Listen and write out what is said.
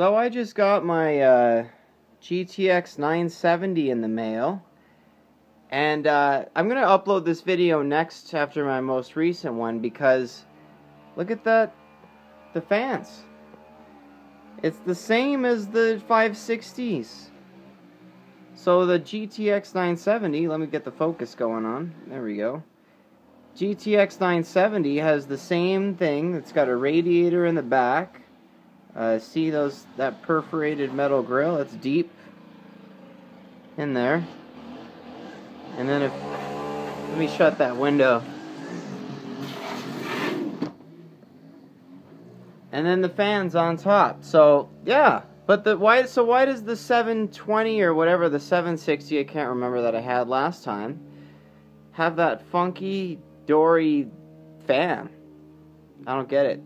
So I just got my uh, GTX 970 in the mail. And uh, I'm going to upload this video next after my most recent one because look at that, the fans. It's the same as the 560s. So the GTX 970, let me get the focus going on. There we go. GTX 970 has the same thing. It's got a radiator in the back. Uh, see those that perforated metal grill? It's deep in there. And then if let me shut that window. And then the fans on top. So yeah, but the why? So why does the 720 or whatever the 760 I can't remember that I had last time have that funky dory fan? I don't get it.